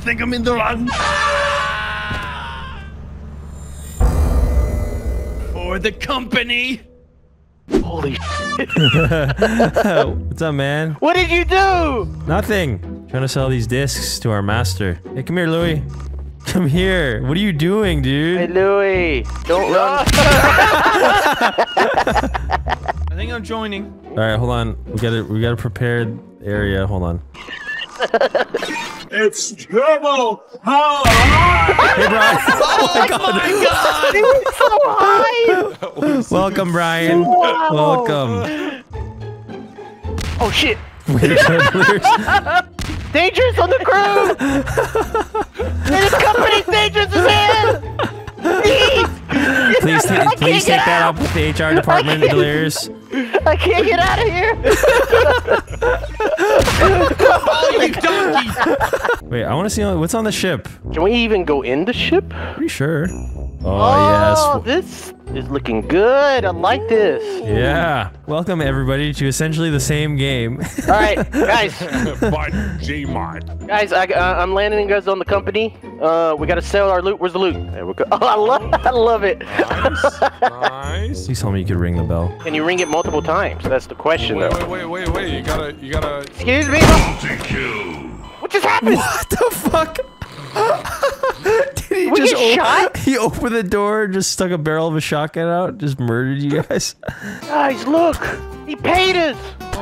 think I'm in the run. For the company. Holy What's up, man? What did you do? Nothing. Trying to sell these discs to our master. Hey, come here, Louis. Come here. What are you doing, dude? Hey, dude? Louie. Don't run. I think I'm joining. All right, hold on. We got a we got a prepared area. Hold on. It's trouble! Oh! Hey, Brian. Oh my God. He was so high. Welcome, Brian. Welcome. Oh, shit. Wait, there's- Dangerous on the crew. and his company's dangerous as hell. Please. please, ta- please take that out. up with the HR department, Delirious. I can't get out of here. You donkey! Wait, I want to see what's on the ship. Can we even go in the ship? Pretty sure. Oh, Oh, yes. this is looking good. I like this. Yeah. Welcome everybody to essentially the same game. All right, guys. But Gmod. Guys, I, uh, I'm landing you guys on the company. Uh, we gotta sell our loot. Where's the loot? There we go. Oh, I love, I love it. Nice. nice. Please tell me you could ring the bell. Can you ring it multiple times? That's the question, Wait, though. wait, wait, wait, wait. You gotta, you gotta. Excuse me. What just happened? What the fuck? Did he We just get shot? He opened the door, just stuck a barrel of a shotgun out, just murdered you guys. Guys, look. He paid us.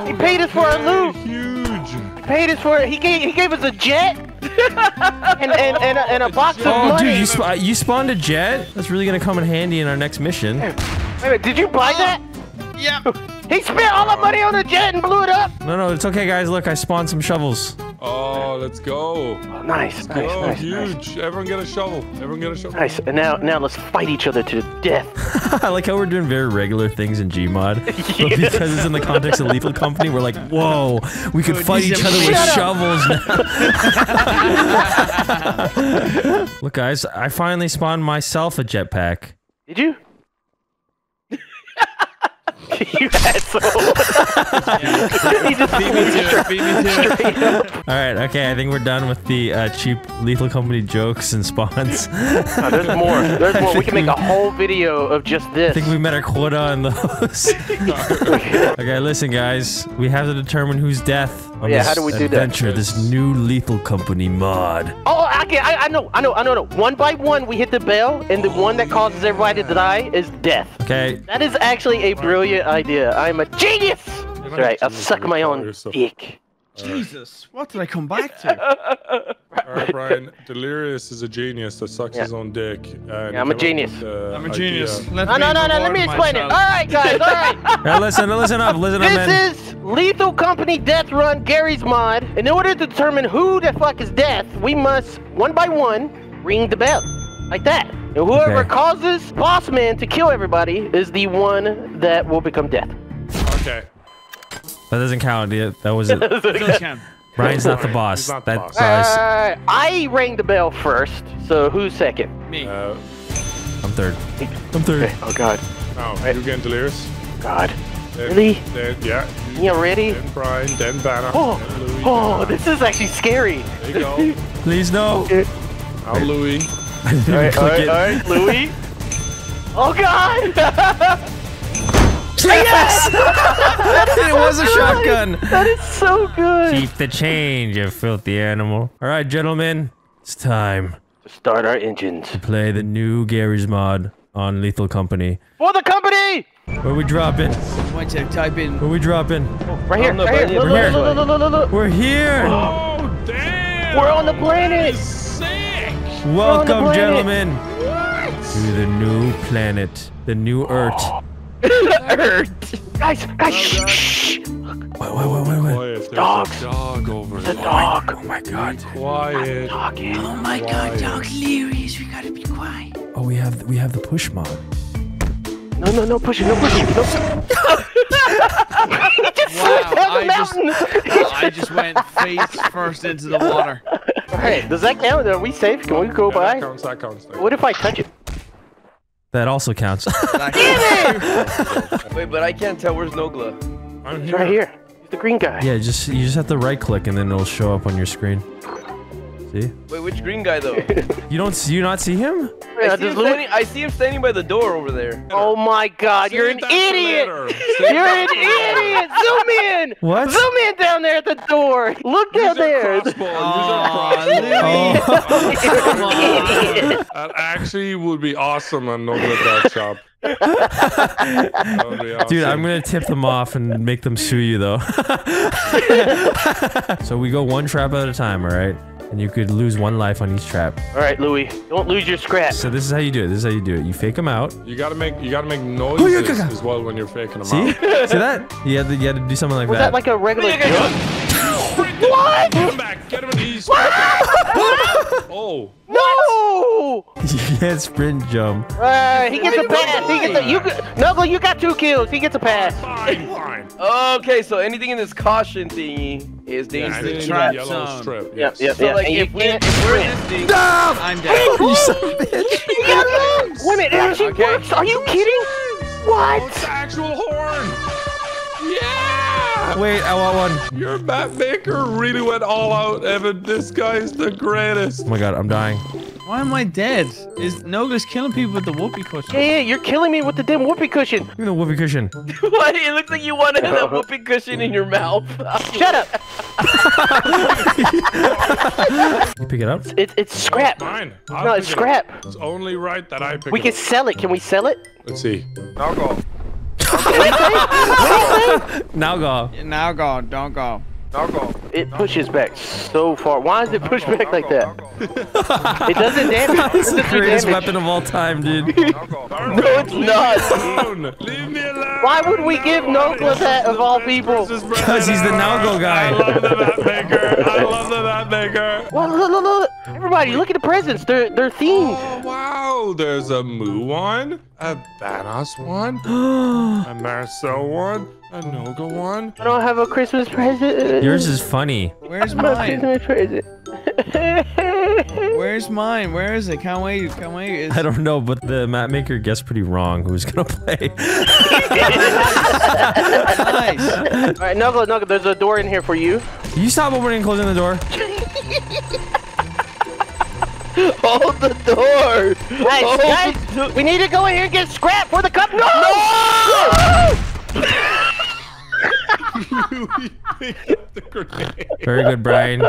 He paid us for our loot. Huge. He paid us for it. He gave, he gave us a jet. And, and, and, a, and a box of Oh, money. dude, you, sp- you spawned a jet? That's really gonna come in handy in our next mission. Wait a minute, did you buy oh. that? Yep. He spent all the money on the jet and blew it up. No, no, it's okay, guys. Look, I spawned some shovels. Oh, let's go. Oh, nice, nice, Oh, nice, nice. huge. Everyone get a shovel. Everyone get a shovel. Nice. And now, now let's fight each other to death. I like how we're doing very regular things in Gmod. But because it's in the context of Lethal Company, we're like, whoa, we could Dude, fight each other with Shut shovels now. Look, guys, I finally spawned myself a jetpack. Did you? you asshole. he just Beat me to it. Beat me to it. All right, okay, I think we're done with the uh, cheap Lethal Company jokes and spawns. No, there's more. There's more. We can make a whole video of just this. I think we met our quota on those. okay, listen, guys. We have to determine who's death on Yeah, this how do we do that? adventure, this new Lethal Company mod. Oh, I, can, I, I know, I know, I know, I know. One by one, we hit the bell, and the one that causes everybody to die is death. Okay, That is actually a brilliant idea. I'm a genius. That's right. I'll suck my own dick. Jesus, what did I come back to? All right, Brian. Delirious is a genius that sucks Yeah. his own dick. And Yeah, I'm a he came up genius. with the I'm a genius. Let No, no, no, no. Let me reward explain it. All right, guys. All right. now listen, listen up, listen up, man. This is Lethal Company Death Run Garry's mod. In order to determine who the fuck is death, we must, one by one, ring the bell. Like that. And whoever Okay. causes Boss Man to kill everybody is the one that will become death. Okay. That doesn't count. Yeah, That was it. Does count. Brian's not the boss. He's not the that boss. Uh, I rang the bell first, so who's second? Me. Uh, I'm third. I'm third. Okay. Oh God. now, you're getting delirious? God. Then, Really? Then, yeah. You ready? Then Brian, then Banner. Oh. then Louis. Oh, this is actually scary. There you go. Please no. Now I didn't even All right, all click right, it. all right, Louis. Oh God! Yes! it was a shotgun. that is so good. Keep the change, you filthy animal. All right, gentlemen, it's time To start our engines. to play the new Garry's mod on Lethal Company. For the company! Where we dropping? I want you to type in. Where we dropping? Oh, right here, right here. I Look, need to look, look, look, look, look, look. We're here. Oh, damn! We're on the planet. Sick! Welcome, planet. gentlemen, to the new planet, the new Earth. Earth. Guys, guys, shh, shh. Wait, wait, wait, wait, wait. Dogs. dog over The dog. Oh my God. Quiet. Talking. Oh my god, Doc Leary's. We gotta be quiet. Oh, we have we have the push mod. No, no, no pushing, no pushing. No. he just Wow, down the I just- mountain. I just went face first into the water. Hey, does that count? Are we safe? Can we go Yeah, by? that counts, that counts. What if I touch it? That also counts. Wait, but I can't tell where's Nogla. I'm It's right here. He's the green guy. yeah, just you just have to right click and then it'll show up on your screen. See? Wait, which green guy though? You don't see you not see him? Yeah, I, see him Louis- standing, I see him standing by the door over there. Oh my God, you're an Save that for idiot! You're an idiot! Zoom in! What? Zoom in down there at the door! Look down your there! crossbow. Use Aw, your crossbow. Louis. Oh. Come on. That actually would be awesome on No Good Dog Shop. That would be awesome. Dude, I'm gonna tip them off and make them sue you though. so we go one trap at a time, all right? And you could lose one life on each trap. Alright, Louis, don't lose your scrap. So this is how you do it. This is how you do it. You fake them out. You gotta make you gotta make oh, noises yeah, yeah. as well when you're faking them See? out. See that? You had to, you had to do something like Was that. that like a regular? What? Get him back! Get him in these. Oh, No! yeah, sprint jump. Uh, he gets a pass. He gets a, you, Knuckle, you got two kills. He gets a pass. fine, fine. Okay, so anything in this caution thingy is Yeah, I dangerous. need to trap yellow zone. strip. Yep, Yes. yep, So yep. like and if, we, can't if we're in sprint. this thing, I'm dead. You son of a bitch. Wait a minute, it actually Okay. works. Are you kidding? Oh, it's the actual horn. Yeah. Wait, I want one. Your map maker really went all out, Evan. This guy is the greatest. Oh my god, I'm dying. Why am I dead? Is Nogla's killing people with the whoopee cushion? Yeah, yeah, you're killing me with the damn whoopee cushion. Look at the whoopee cushion. what? It looks like you want to have that whoopee cushion in your mouth. Shut up. You pick it up? It's it's scrap. Mine. I'll No, pick it's it scrap. It's only right that I pick it. We it can up. sell it. Can we sell it? Let's see. I'll go. Now go. Now go, don't go. I'll go. It pushes back so far. Why does it push back like that? It doesn't damage. It's It the greatest damage. weapon of all time, dude. No, it's not. Leave me alone. Why would we give Nogla that of all people? Because he's the Nalgo guy. I love the map maker. I love the map maker. Well, look, look, look. Everybody, look at the presents. They're they're themed. Oh wow! There's a Moo one, a Vanoss one, a Marcel one, a Nogla one. I don't have a Christmas present. Yours is funny. Where's My mine? Christmas present. Where's mine? Where is it? Can't wait. Can't wait. It's... I don't know, but the map maker guessed pretty wrong who's gonna play. nice. All right, Nogla, Nogla, there's a door in here for you. Can you stop opening and closing the door? Hold the door. Guys, Hold guys, the we need to go in here and get scrap for the cup. No! the grenade. Very good, Brian.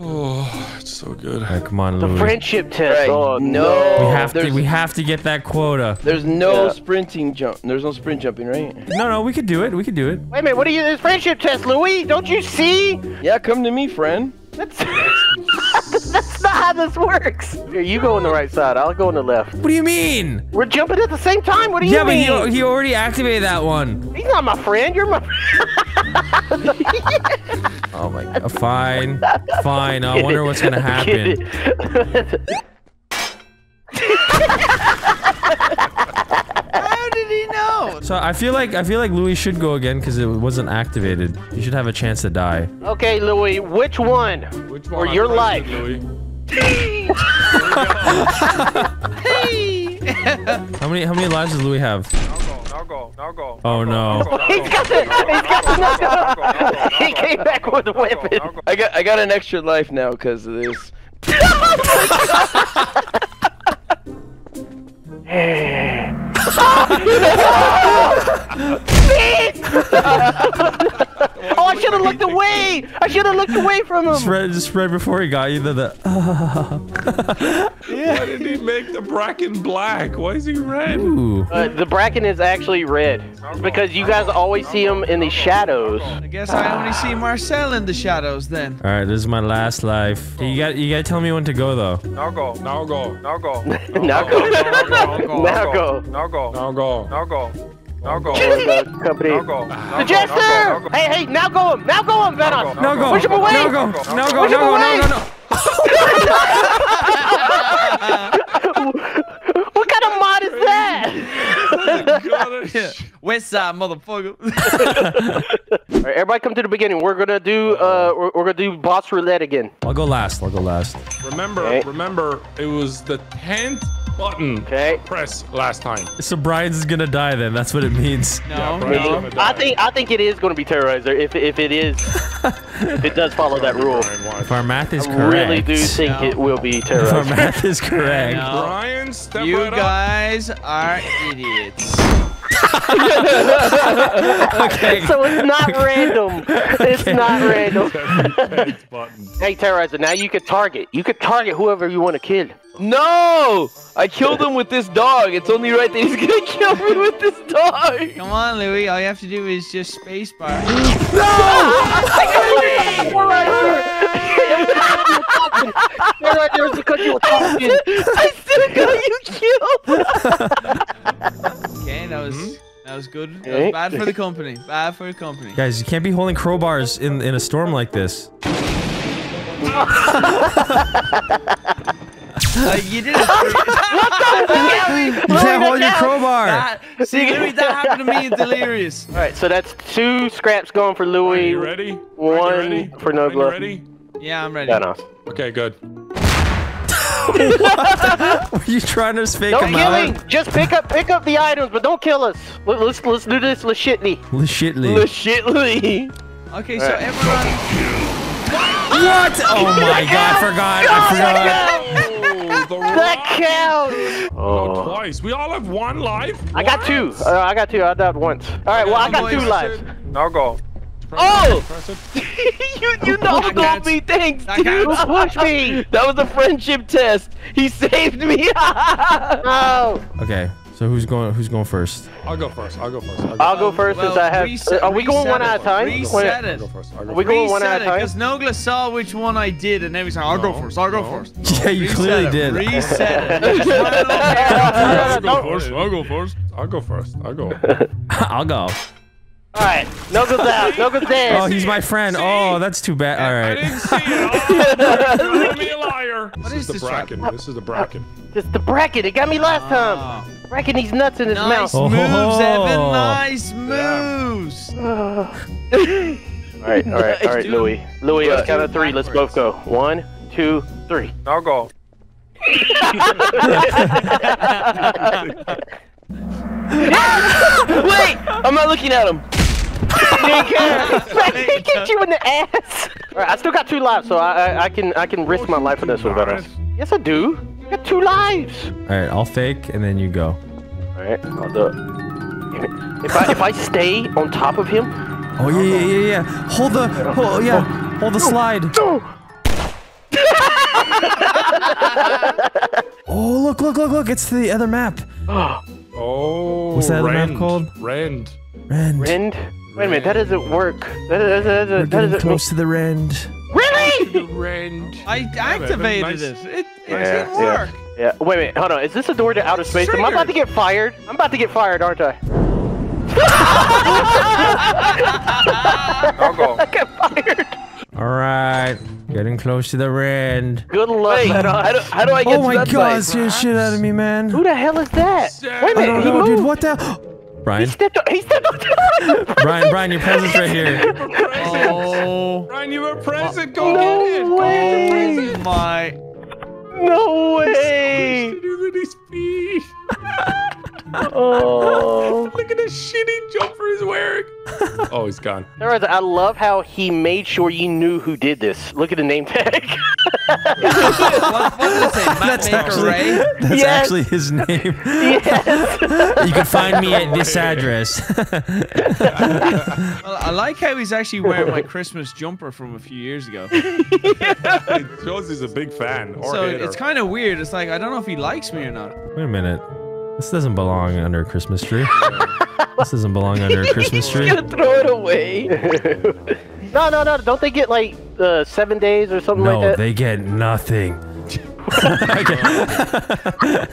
Oh, it's so good. Alright, come on, The Louis. friendship test. Right, Oh, no. We have to. We have to get that quota. There's no Yeah. sprinting jump. There's no sprint jumping, right? No, no, we could do it. We could do it. Wait a minute, what are you, this friendship test, Louis? Don't you see? Yeah, come to me, friend. That's, that's not how this works. Here, you go on the right side. I'll go on the left. What do you mean? We're jumping at the same time. What do you Yeah, but mean? he, he already activated that one. He's not my friend. You're my. friend. Oh my god. Fine. Fine. I wonder what's gonna happen. How did he know? So I feel like I feel like Louis should go again because it wasn't activated. You should have a chance to die. okay, Louis, which one? Which Or one? I'm your life. Louis. How many how many lives does Louis have? Now go. Now go. Oh no. He's got the. He's got the. he came back with a weapon. I got I got an extra life now because of this. Oh, I should have looked away. I should have looked away from him. Spread just spread before he got you. The, the Why did he make the bracken black? Why is he red? ooh. Uh, the bracken is actually red. Because you guys always see him in the shadows. I guess I only see Marcel in the shadows then. All right, this is my last life. You got you gotta tell me when to go though. Now go. Now go. Now go. now go. Now go. now go. Now go. Now go. Now go. Now go. The company. go. The jester! Hey, hey, now go him! Now go him, Venom! No go. Push him away! No go. No go. Push him No go. away! No go. No. What kind of mod is that? Yeah. West side, motherfucker. All right, everybody come to the beginning. We're gonna do uh, we're, we're gonna do boss roulette again. I'll go last. I'll go last. Remember, Okay. remember, it was the tenth button. Okay. Press last time. So Brian's gonna die then. That's what it means. No, Brian's no. I think I think it is going to be Terroriser if if it is if it does follow that rule. If our math is I correct. really do think No. it will be terroriser. If our math is correct. No. Brian, step You right up. guys are idiots. Okay. so it's not random. It's not random. Thanks, button. Hey Terroriser, now you could target. You could target whoever you want to kill. No! I killed him with this dog. It's only right that he's gonna kill me with this dog. Come on, Louis. All you have to do is just spacebar. Terroriser is because you were talking. I still got you killed. Okay, that was hmm? that was good. That was bad for the company. Bad for the company. Guys, you can't be holding crowbars in in a storm like this. Like you did what the? it. You can't hold your crowbar. That, see, Louis, that happened to me in Delirious. All right, so that's two scraps going for Are Louis. you ready? One Are you ready? for Are no you ready? Yeah, I'm ready. Thanos. Okay, good. Were you trying to fake Don't him kill out? him. Just pick up pick up the items, but don't kill us. Let- Let's let's do this legitly. Shitly. Legitly. Okay, so Alright. everyone. What? Oh my god, I forgot. I forgot. Oh, That rock. counts. No, Oh. twice. We all have one life. I got two. Uh, I got two. I died once. All right. Well, I got two lives. Now go. Oh! it, you you know That told counts. me. Thanks, That dude. counts. Push me. That was a friendship test. He saved me. oh. Okay, so who's going? Who's going first? I'll go first. I'll go first. I'll go, I'll go first Well, since I have. reset- are we going one at a time? Reset I'll it. go first. I'll go We going one at a time? Because Nogla saw which one I did, and then he's like, "I'll go first. I'll go no. Yeah, you Reset clearly it. did. Reset it. Just run it. I'll go first. I'll go first. I'll go. I'll go. I'll go. All right. No goes out. No goes dead. Oh, he's my friend. Oh, that's too bad. Alright. I didn't see it. Oh, you're calling me a liar. This What is is the this trap? bracken. This is the bracken. Just the bracket. It got me last time. Ah. Bracket these nuts in his Nice mouth. Oh. moves, Evan. Nice moves. all right. All right. All right, Dude. Louis. Louis, Let's uh, count of three. Let's both go. One, two, three. Now go. Wait, I'm not looking at him. He kicked you in the ass. All right. I still got two lives, so I I, I can I can risk my life for this one better. Yes, I do. I got two lives. All right, I'll fake and then you go. All right. I'll do it. If I if I stay on top of him, Oh yeah, yeah, yeah, yeah. Hold the. Hold, yeah. Hold the slide. Oh look, look, look, look! It's the other map. Oh, What's that other map called? Rend. Rend. Rend. Wait a minute. That doesn't work. That, that, that, We're that, that getting doesn't. close to the rend. Really? the Rend. I activated nice. it. It, it Yeah, didn't work. Yeah. Wait a minute. Hold on. Is this a door to outer space? Am I about to get fired? I'm about to get fired, aren't I? Now go. I got fired. All right, getting close to the rend. Good luck, Wait, how do, Beto. how do I get Oh to my god, side? scared shit out of me, man. Who the hell is that? Wait a minute. don't He know, moved. dude. What the? He Brian, stepped. On, he stepped on. Brian, Brian, your present's right here. Oh Ryan, you have a oh. present. Go No get it. Go get your way. present. my. No way. Look at his feet. Oh. Look at the shitty jumper he's wearing. Oh, he's gone. Terroriser, I love how he made sure you knew who did this. Look at the name tag. What, what it say? That's actually, Ray? that's Yes. actually his name. yes. You can find me at this address. Well, I like how he's actually wearing my Christmas jumper from a few years ago. It shows he's a big fan. Or so hater. it's kind of weird. It's like I don't know if he likes me or not. Wait a minute. This doesn't belong under a Christmas tree. This doesn't belong under a Christmas He's tree. gonna throw it away. no, no, no. Don't they get like uh, seven days or something No, like that? they get nothing.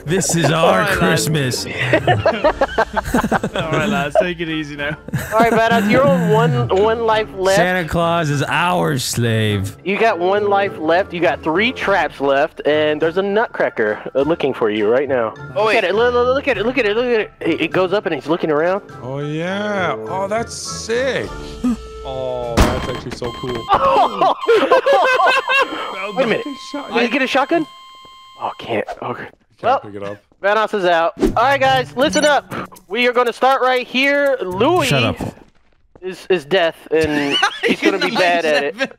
this is our Alright, lads. Christmas. All right, lads, take it easy now. All right, badass. You're on one one life left. Santa Claus is our slave. You got one life left. You got three traps left, and there's a nutcracker uh, looking for you right now. Oh, Look wait. at it. Look, look- look at it. Look at it. Look at it. It it goes up and he's looking around. Oh yeah. Oh, that's sick. Oh, that's actually so cool. Wait a minute. Did you get a shotgun? Oh, can't. Okay. Can't Well- pick it up. Vanoss is out. All right, guys, listen up. We are going to start right here. Louis Shut up. is is death, and he's going to be bad at it.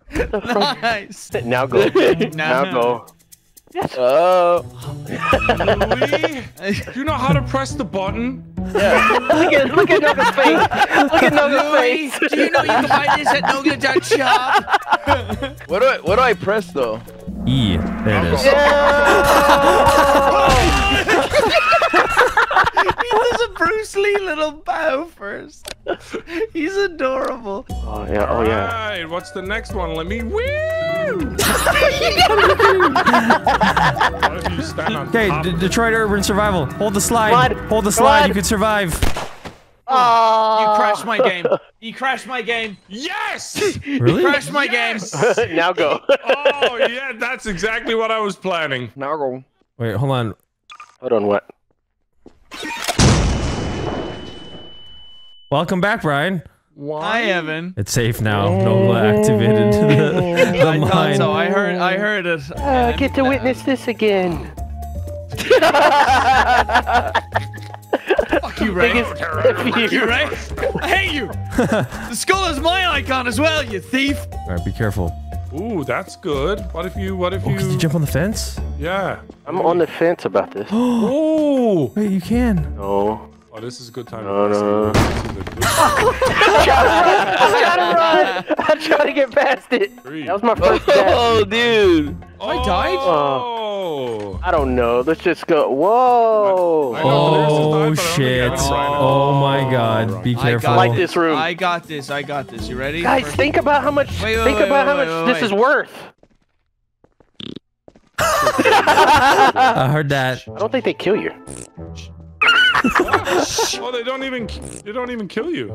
Nice. Now go. No, now no. go. Oh. Louis, do you know how to press the button? Look at look at Nogla's face. Look at Nogla's Louis, face. do you know you can buy this at Noga.shop? What do I what do I press though? E. There it is. he does a Bruce Lee little bow first. He's adorable. Oh yeah. Oh yeah. Alright, what's the next one? Let me. Woo! what if you stand on Okay, D- Detroit Urban Survival. Hold the slide. Slide. Hold the slide. Slide. You could survive. Oh. You crashed my game. You crashed my game. Yes! Really? You Crashed my game. now go. oh, yeah, that's exactly what I was planning. Now go. Wait, hold on. Hold on. What? Welcome back, Brian. Hi, Evan. It's safe now. Nogla activated the, oh. the I thought mine. so. I heard. I heard it. Uh, I get to witness this again. Fuck you, Ray. Biggest Fuck you, Ray. I hate you. the skull is my icon as well, you thief. All right, be careful. Ooh, that's good. What if you, what if Oh, you, could you jump on the fence? yeah. I'm on the fence about this. oh, Wait, you can. No. Oh, this is a good time. No, to no, press it. This is a good I'm trying to run. I'm trying to get past it. Three. That was my first oh, death. Oh, dude. Oh, I died? Oh. oh! I don't know. Let's just go. Whoa. I know, Oh time, but I don't shit! think I can run it. Oh my god! Be I careful. got Like this room. I got this. I got this. You ready? Guys, First- think about how much. Wait, wait, think wait, about how wait, much wait, this wait. is worth. I heard that. I don't think they kill you. Oh, they don't even, they don't even kill you.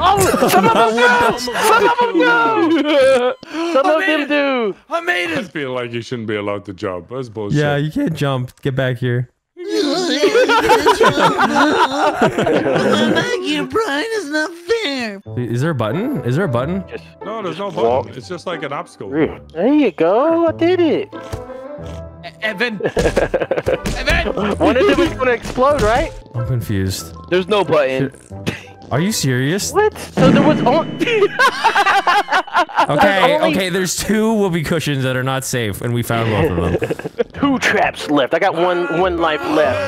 Oh, some of them do. Some of them do. Some of them it. do. I made I it. feel like you shouldn't be allowed to jump. That's bullshit. Yeah, you can't jump. Get back here. you, Brian. It's not fair. Is there a button? Is there a button? Just No, there's no walk. button. It's just like an obstacle. There you go. I did it. Evan. Evan. One of them is gonna explode, right? I'm confused. There's no button. Are you serious? What? So there was on. Okay, only- okay. There's two whoopee cushions that are not safe, and we found both of them. two traps left. I got one one life left.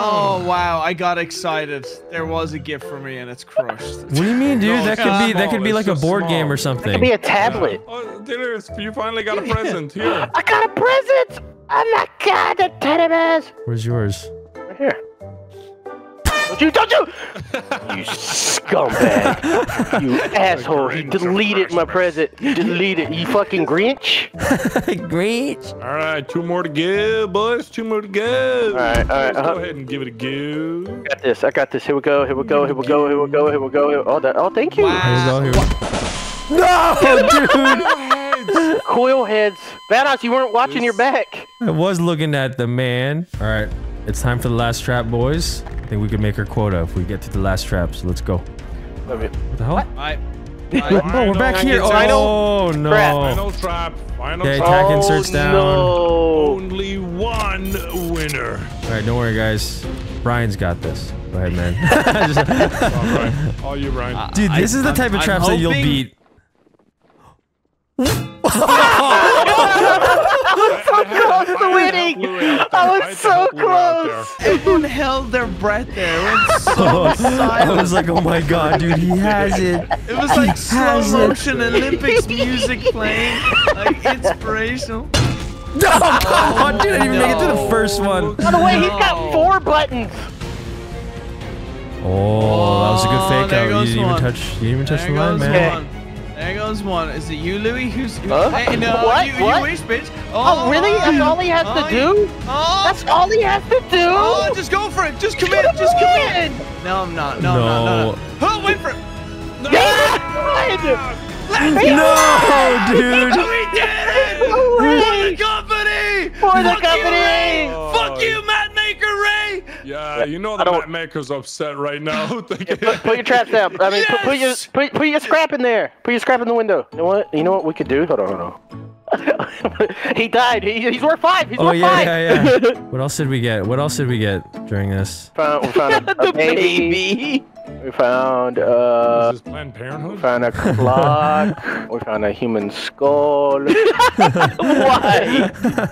Oh wow! I got excited. There was a gift for me, and it's crushed. What do you mean, dude? No, that it's could be small. that could be It's like a board small. game or something. It could be a tablet. Oh, there's, you finally got a present. Here. I got a present. Oh my god, the teddy bears. Where's yours? Right here. Don't you, don't you! you scumbag. You asshole. He deleted my present. He deleted. You fucking Grinch. Great. All right, two more to go, boys. Two more to go. All right, all right. Let's Uh-huh. go ahead and give it a go. I got this. I got this. Here we go. Here we go. Here we go. Here we go. Here we go. Here- Oh, that, oh, thank you. Wow. Here we go. Here we go. No, dude. Coil heads. Badass, you weren't watching your back. I was looking at the man. All right, it's time for the last trap, boys. I think we can make our quota if we get to the last trap. So let's go. What the hell? I, Oh, we're back here. Final Oh no. trap. Final trap. Final Okay, trap. attack inserts oh, down. Oh, No. Only one winner. All right, don't worry, guys. Brian's got this. Go ahead, man. Just- All right. All you, Ryan. Dude, this is the I'm- type of I'm traps that you'll hoping- beat. Close to winning. I was so close. everyone held their breath there. It was so I was like, oh my god, dude, he has it. It was like slow has it. motion Olympics music playing, like inspirational. Oh, dude, I didn't even make it to the first one. By the way, he's got four buttons. Oh, that was a good Oh, fake there out. You goes didn't even touch. You didn't even touch There the line, man. one. There one. Is it you, Louis? Who's? Who, Huh? Hey, no, What? you, What? you wish, bitch. Oh, really? That's oh, all he has Oh, to do? Oh, That's all he has to do? oh, just go for it. Just commit. Just commit. No, I'm not. No, I'm not. No, no. Oh, wait for it. Yeah! No, dude. We did it! For the company! For the Fuck company! Fuck you, Matt Maker Ray! Yeah, you know I the don't- map maker's upset right now. Put, put your traps down. I mean, put, put your put, put your scrap in there. Put your scrap in the window. You know what? You know what we could do? Hold on, hold on. he died. He, he's worth five. He's Oh worth yeah, five. yeah, yeah. what else did we get? What else did we get during this? Found, we found a, a the baby. baby. We found uh, Is this Planned Parenthood? We found a clock. we found a human skull. Why?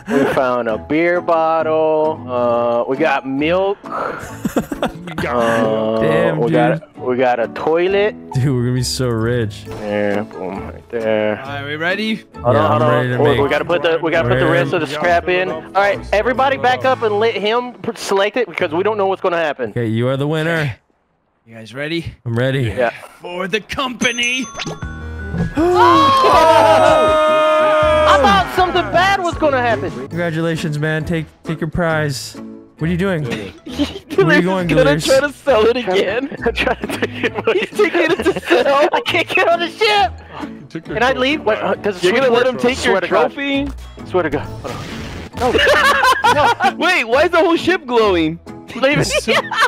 we found a beer bottle. Uh, we got milk. We got Uh, Damn, we dude. got we got a toilet. Dude, we're gonna be so rich. There, boom, right there. Are we ready? Hold Yeah, on, hold I'm on. ready to We- make- we gotta put the we gotta put the rest of the scrap in. All right, everybody, back up and let him select it because we don't know what's gonna happen. Okay, you are the winner. You guys ready? I'm ready. Yeah. For the company. I thought something bad was gonna happen. Congratulations, man. Take take your prize. What are you doing? Where are you going, is gonna Delirious? try to sell it again. I'm trying to take it. He's taking it to sell. I can't get on the ship. You Can I leave? Wait, uh, does You're gonna let him take your Swear to God. trophy? Swear to God. Hold on. Wait, why is the whole ship glowing? Leave it.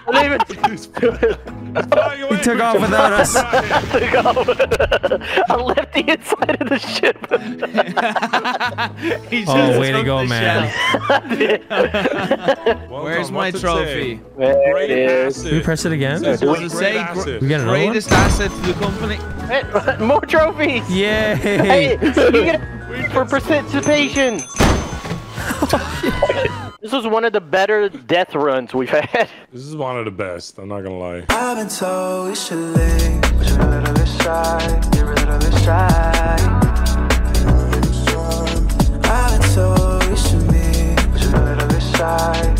Leave it. He's flying away. He took off without us. I left the inside of the ship. He Oh, just way to go, man. Where's my trophy? There Great it is. Can we press it again? Says Does great it say acid. We got another one? Greatest asset to the company. More trophies. Yay! Hey, you get for participation. Oh, this was one of the better death runs we've had. This is one of the best. I'm not gonna lie. I've been told we should leave, little shy. Shy. I've been told we should meet, little shy.